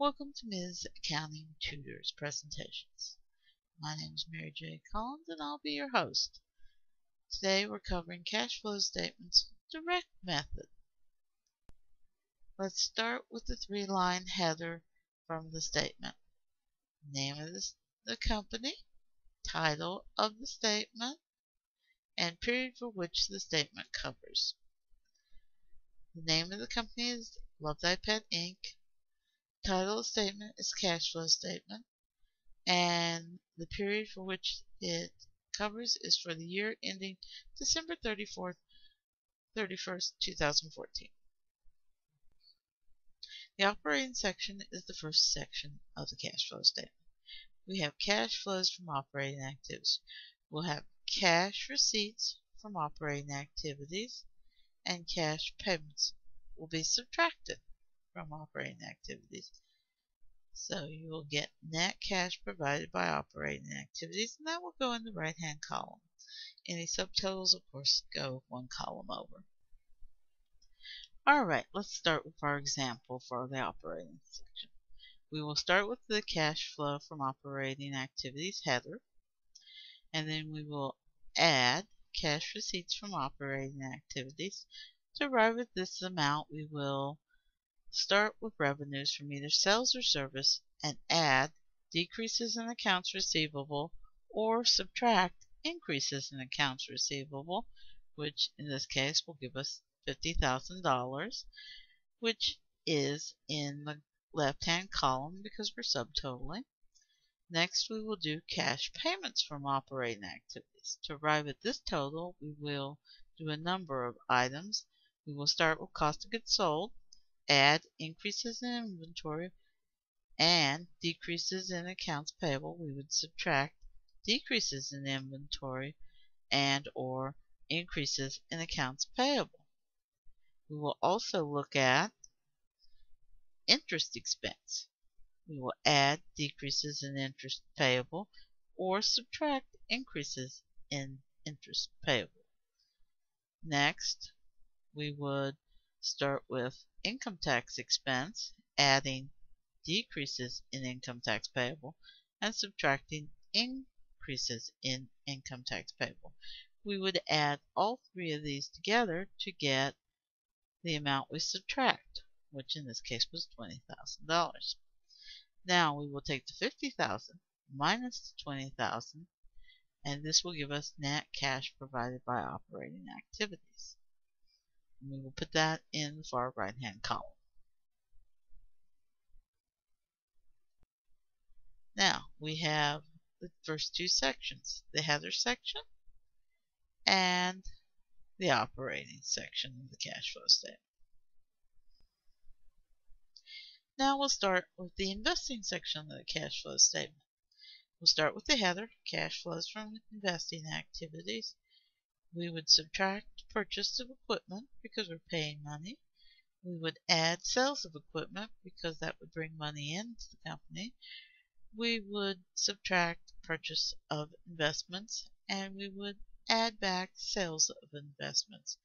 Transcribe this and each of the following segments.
Welcome to Ms. Accounting Tutors presentations. My name is Mary J. Collins and I'll be your host. Today we're covering cash flow statements direct method. Let's start with the three-line header from the statement. Name of the company, title of the statement, and period for which the statement covers. The name of the company is Love Thy Pet Inc title statement is cash flow statement, and the period for which it covers is for the year ending December 34th, 31st, 2014. The operating section is the first section of the cash flow statement. We have cash flows from operating activities. We'll have cash receipts from operating activities and cash payments will be subtracted from operating activities. So you will get net cash provided by operating activities, and that will go in the right-hand column. Any subtotals, of course, go one column over. All right, let's start with our example for the operating section. We will start with the cash flow from operating activities header, and then we will add cash receipts from operating activities. To arrive at this amount, we will Start with revenues from either sales or service and add decreases in accounts receivable or subtract increases in accounts receivable, which in this case will give us $50,000, which is in the left-hand column because we're subtotaling. Next, we will do cash payments from operating activities. To arrive at this total, we will do a number of items. We will start with cost of goods sold, add increases in inventory and decreases in accounts payable, we would subtract decreases in inventory and or increases in accounts payable. We will also look at interest expense. We will add decreases in interest payable or subtract increases in interest payable. Next, we would start with income tax expense, adding decreases in income tax payable and subtracting increases in income tax payable. We would add all three of these together to get the amount we subtract, which in this case was $20,000. Now we will take the 50,000 minus the 20,000 and this will give us net cash provided by operating activities. And we will put that in the far right hand column. Now we have the first two sections, the header section and the operating section of the cash flow statement. Now we'll start with the investing section of the cash flow statement. We'll start with the header, cash flows from investing activities we would subtract purchase of equipment because we're paying money. We would add sales of equipment because that would bring money into the company. We would subtract purchase of investments and we would add back sales of investments.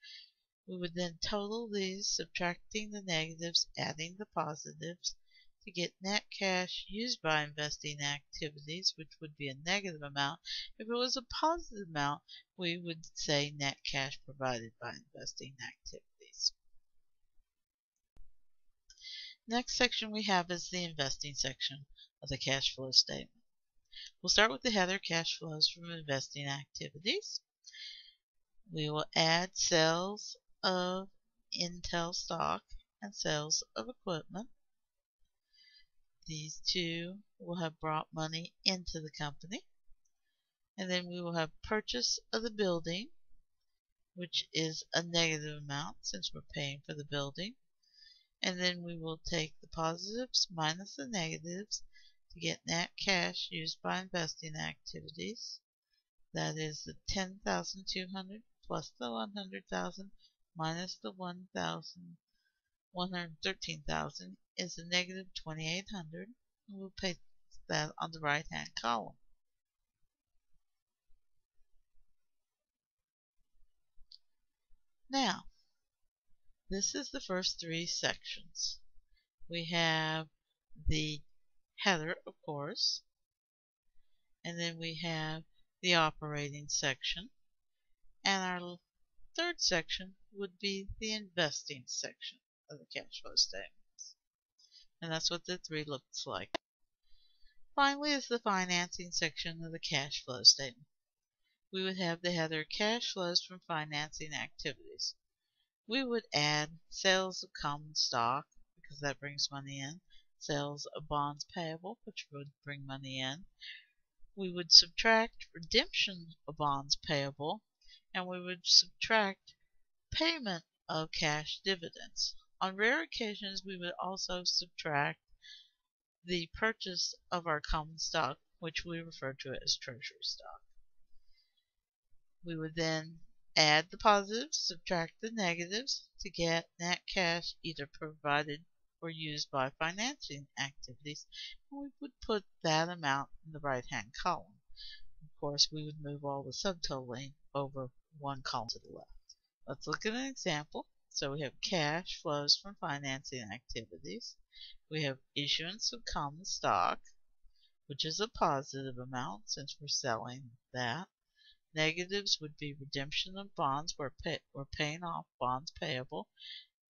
We would then total these, subtracting the negatives, adding the positives to get net cash used by investing activities, which would be a negative amount. If it was a positive amount, we would say net cash provided by investing activities. Next section we have is the investing section of the cash flow statement. We'll start with the header cash flows from investing activities. We will add sales of Intel stock and sales of equipment. These two will have brought money into the company. And then we will have purchase of the building, which is a negative amount since we're paying for the building. And then we will take the positives minus the negatives to get net cash used by investing activities. That is the 10,200 plus the 100,000 minus the 1,000 113,000 is a negative 2,800. And we'll paste that on the right hand column. Now, this is the first three sections. We have the header, of course, and then we have the operating section, and our third section would be the investing section of the cash flow statements. And that's what the three looks like. Finally is the financing section of the cash flow statement. We would have the header cash flows from financing activities. We would add sales of common stock because that brings money in, sales of bonds payable which would bring money in. We would subtract redemption of bonds payable and we would subtract payment of cash dividends. On rare occasions, we would also subtract the purchase of our common stock, which we refer to as treasury stock. We would then add the positives, subtract the negatives to get net cash either provided or used by financing activities, and we would put that amount in the right hand column. Of course, we would move all the subtotaling over one column to the left. Let's look at an example. So we have cash flows from financing activities. We have issuance of common stock, which is a positive amount since we're selling that. Negatives would be redemption of bonds, we're, pay, we're paying off bonds payable,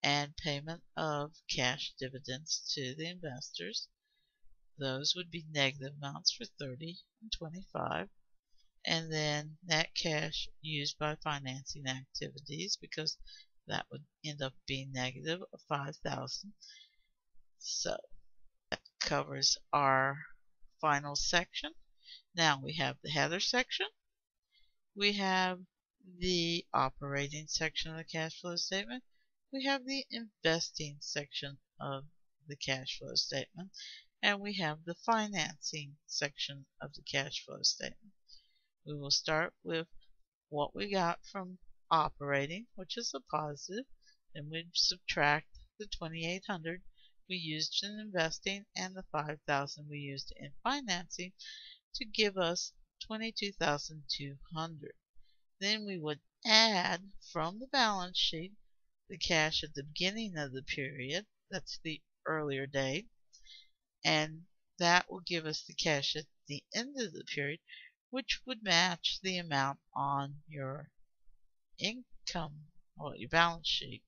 and payment of cash dividends to the investors. Those would be negative amounts for 30 and 25 and then net cash used by financing activities because that would end up being negative of 5000 so that covers our final section. Now we have the header section. We have the operating section of the cash flow statement. We have the investing section of the cash flow statement. And we have the financing section of the cash flow statement. We will start with what we got from operating, which is a positive. Then we subtract the 2800 we used in investing and the 5000 we used in financing to give us 22,200. Then we would add from the balance sheet the cash at the beginning of the period, that's the earlier date, and that will give us the cash at the end of the period, which would match the amount on your income or your balance sheet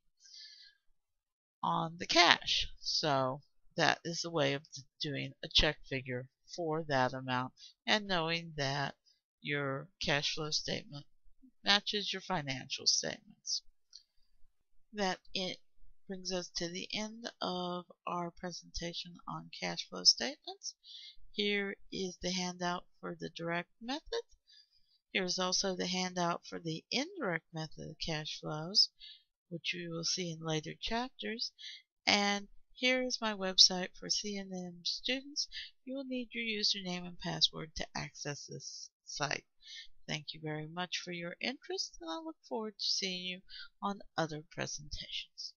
on the cash. So that is a way of doing a check figure for that amount and knowing that your cash flow statement matches your financial statements. That it brings us to the end of our presentation on cash flow statements. Here is the handout for the direct method. Here is also the handout for the indirect method of cash flows, which we will see in later chapters. And here is my website for C&M students. You will need your username and password to access this site. Thank you very much for your interest, and I look forward to seeing you on other presentations.